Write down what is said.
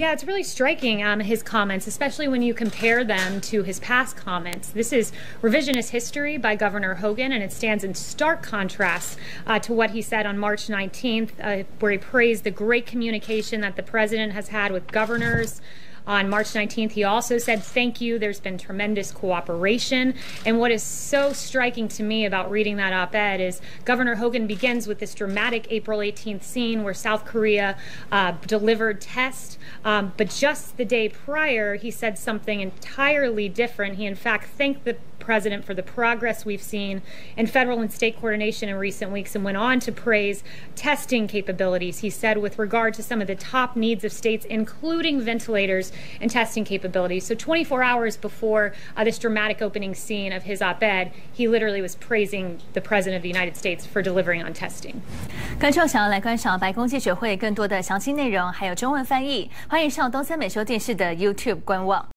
Yeah, it's really striking um, his comments, especially when you compare them to his past comments. This is revisionist history by Governor Hogan, and it stands in stark contrast uh, to what he said on March 19th, uh, where he praised the great communication that the president has had with governors. On March 19th, he also said, Thank you. There's been tremendous cooperation. And what is so striking to me about reading that op ed is Governor Hogan begins with this dramatic April 18th scene where South Korea uh, delivered tests. Um, but just the day prior, he said something entirely different. He, in fact, thanked the president for the progress we've seen in federal and state coordination in recent weeks and went on to praise testing capabilities, he said, with regard to some of the top needs of states, including ventilators and testing capabilities. So 24 hours before uh, this dramatic opening scene of his op ed, he literally was praising the president of the United States for delivering on testing. 观众想要来观赏白宫记者会更多的详细内容，还有中文翻译，欢迎上东森美洲电视的 YouTube